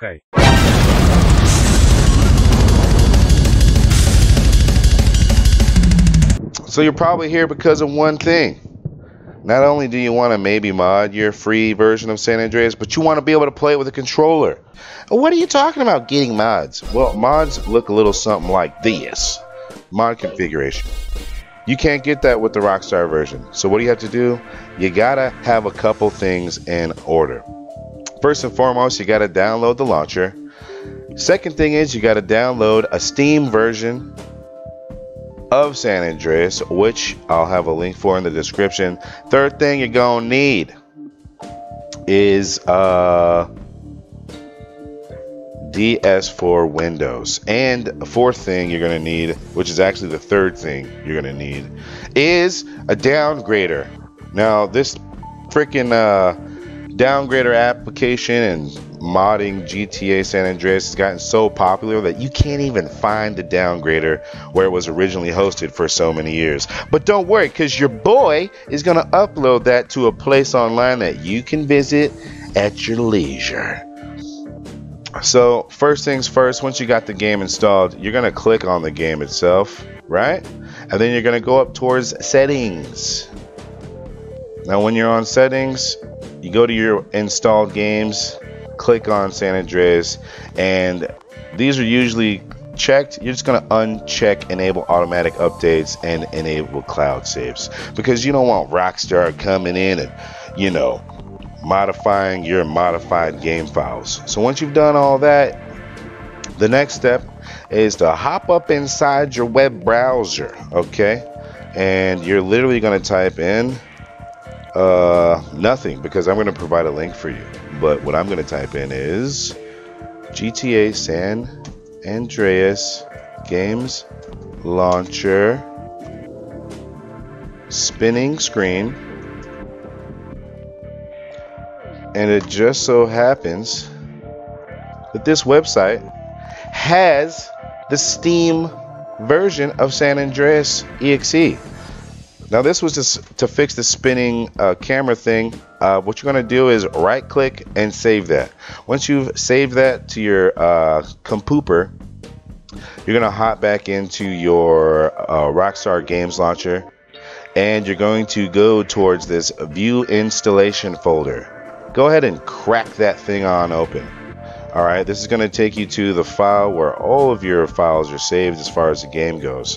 Hi. So you're probably here because of one thing. Not only do you want to maybe mod your free version of San Andreas, but you want to be able to play it with a controller. What are you talking about getting mods? Well, mods look a little something like this. Mod configuration. You can't get that with the Rockstar version. So what do you have to do? You gotta have a couple things in order. First and foremost, you gotta download the launcher. Second thing is you gotta download a Steam version of San Andreas, which I'll have a link for in the description. Third thing you're gonna need is uh, DS4 Windows. And a fourth thing you're gonna need, which is actually the third thing you're gonna need, is a downgrader. Now this freaking uh, downgrader application and modding GTA San Andreas has gotten so popular that you can't even find the downgrader where it was originally hosted for so many years. But don't worry, because your boy is going to upload that to a place online that you can visit at your leisure. So, first things first, once you got the game installed, you're going to click on the game itself, right? And then you're going to go up towards settings. Now, when you're on settings, you go to your installed games click on San Andreas, and these are usually checked. You're just going to uncheck enable automatic updates and enable cloud saves because you don't want Rockstar coming in and, you know, modifying your modified game files. So once you've done all that, the next step is to hop up inside your web browser, okay? And you're literally going to type in uh, nothing because I'm going to provide a link for you. But what I'm going to type in is GTA San Andreas Games Launcher Spinning Screen. And it just so happens that this website has the Steam version of San Andreas EXE. Now this was just to fix the spinning uh, camera thing. Uh, what you're going to do is right click and save that. Once you've saved that to your uh, computer, you're going to hop back into your uh, Rockstar Games Launcher and you're going to go towards this view installation folder. Go ahead and crack that thing on open. Alright, this is going to take you to the file where all of your files are saved as far as the game goes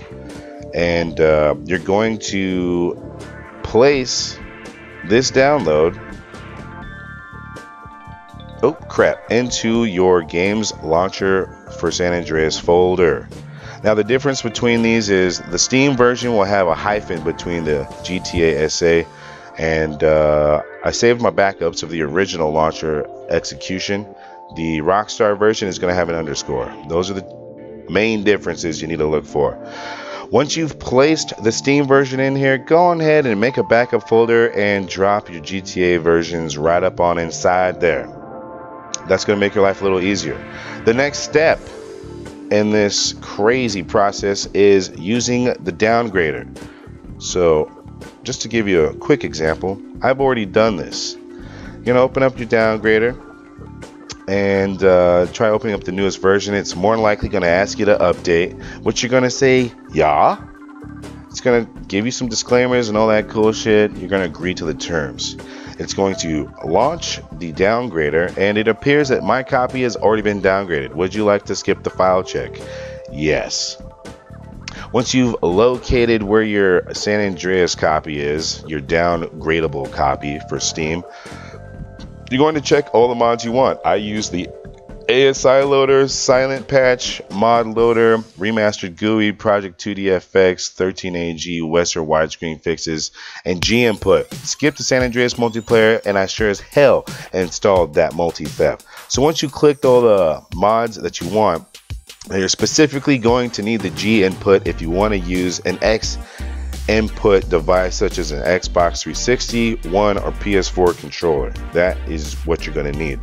and uh, you're going to place this download oh crap into your games launcher for San Andreas folder now the difference between these is the Steam version will have a hyphen between the GTA SA and uh, I saved my backups of the original launcher execution the Rockstar version is going to have an underscore those are the main differences you need to look for once you've placed the Steam version in here, go ahead and make a backup folder and drop your GTA versions right up on inside there. That's going to make your life a little easier. The next step in this crazy process is using the downgrader. So, just to give you a quick example, I've already done this. You're going to open up your downgrader and uh, try opening up the newest version. It's more than likely going to ask you to update. What you're going to say, yeah. It's going to give you some disclaimers and all that cool shit. You're going to agree to the terms. It's going to launch the downgrader, and it appears that my copy has already been downgraded. Would you like to skip the file check? Yes. Once you've located where your San Andreas copy is, your downgradable copy for Steam, you're going to check all the mods you want. I use the ASI loader, Silent Patch, Mod Loader, Remastered GUI, Project 2DFX, 13AG, Western widescreen fixes, and G input. Skip the San Andreas multiplayer, and I sure as hell installed that multi theft. So once you clicked all the mods that you want, you're specifically going to need the G input if you want to use an X input device such as an Xbox 360, One, or PS4 controller. That is what you're going to need.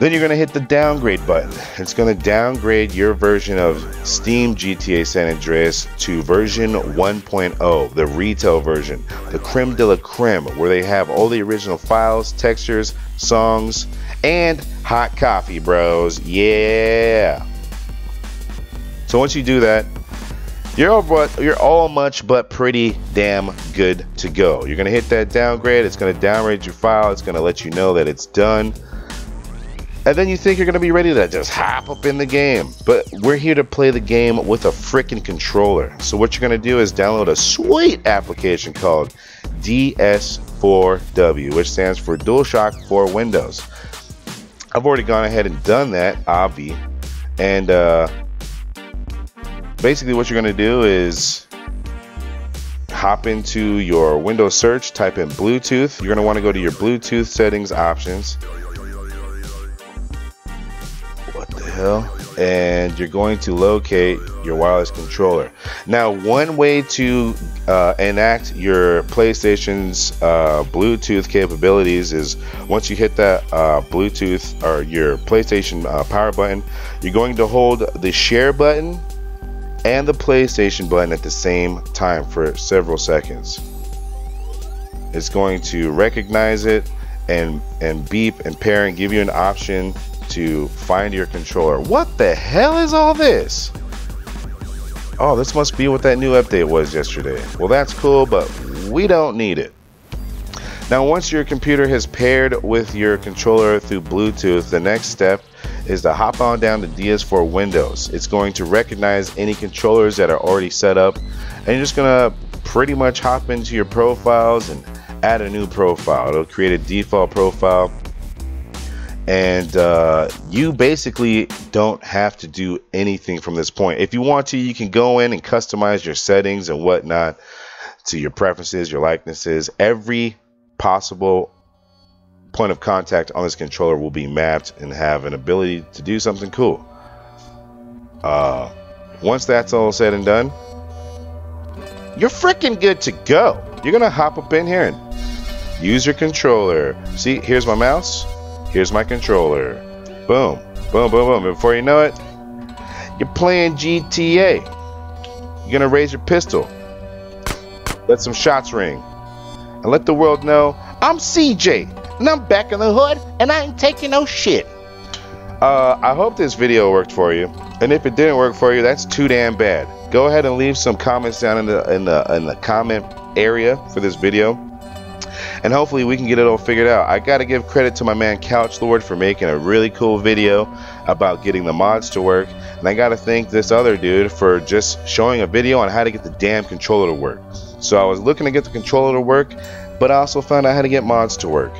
Then you're going to hit the downgrade button. It's going to downgrade your version of Steam GTA San Andreas to version 1.0, the retail version, the creme de la creme, where they have all the original files, textures, songs, and hot coffee, bros. Yeah. So once you do that, you're all, but, you're all much but pretty damn good to go. You're going to hit that downgrade. It's going to downgrade your file. It's going to let you know that it's done and then you think you're going to be ready to just hop up in the game. But we're here to play the game with a freaking controller. So what you're going to do is download a sweet application called DS4W, which stands for DualShock 4 Windows. I've already gone ahead and done that, obvi. And uh, basically what you're going to do is hop into your Windows search, type in Bluetooth. You're going to want to go to your Bluetooth settings options hell? And you're going to locate your wireless controller. Now, one way to uh, enact your PlayStation's uh, Bluetooth capabilities is once you hit that uh, Bluetooth or your PlayStation uh, power button, you're going to hold the share button and the PlayStation button at the same time for several seconds. It's going to recognize it and and beep and pair and give you an option to find your controller. What the hell is all this? Oh, this must be what that new update was yesterday. Well, that's cool, but we don't need it. Now, once your computer has paired with your controller through Bluetooth, the next step is to hop on down to DS4 Windows. It's going to recognize any controllers that are already set up, and you're just going to pretty much hop into your profiles and add a new profile. It'll create a default profile and uh, you basically don't have to do anything from this point. If you want to, you can go in and customize your settings and whatnot to your preferences, your likenesses. Every possible point of contact on this controller will be mapped and have an ability to do something cool. Uh, once that's all said and done, you're freaking good to go. You're gonna hop up in here and use your controller. See, here's my mouse Here's my controller. Boom, boom, boom, boom. Before you know it, you're playing GTA. You're gonna raise your pistol, let some shots ring, and let the world know I'm CJ, and I'm back in the hood, and I ain't taking no shit. Uh, I hope this video worked for you, and if it didn't work for you, that's too damn bad. Go ahead and leave some comments down in the in the in the comment area for this video and hopefully we can get it all figured out. I got to give credit to my man Couch Lord for making a really cool video about getting the mods to work, and I got to thank this other dude for just showing a video on how to get the damn controller to work. So I was looking to get the controller to work, but I also found out how to get mods to work.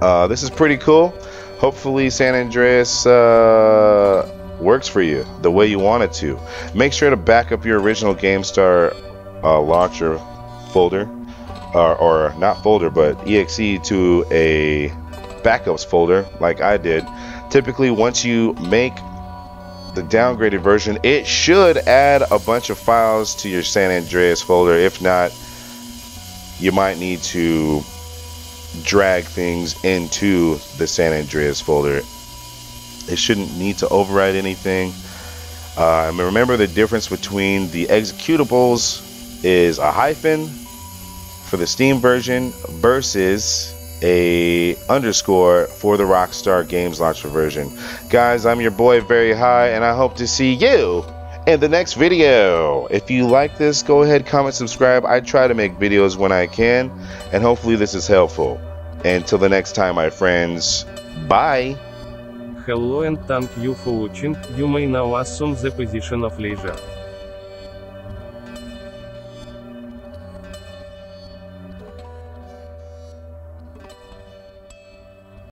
Uh, this is pretty cool. Hopefully San Andreas uh, works for you the way you want it to. Make sure to back up your original GameStar uh, launcher folder or, not folder, but exe to a backups folder like I did. Typically, once you make the downgraded version, it should add a bunch of files to your San Andreas folder. If not, you might need to drag things into the San Andreas folder. It shouldn't need to override anything. Uh, remember the difference between the executables is a hyphen for the Steam version versus a underscore for the Rockstar Games Launcher version. Guys, I'm your boy Very High, and I hope to see you in the next video. If you like this, go ahead, comment, subscribe. I try to make videos when I can, and hopefully this is helpful. Until the next time, my friends, bye. Hello and thank you for watching. You may now assume the position of leisure.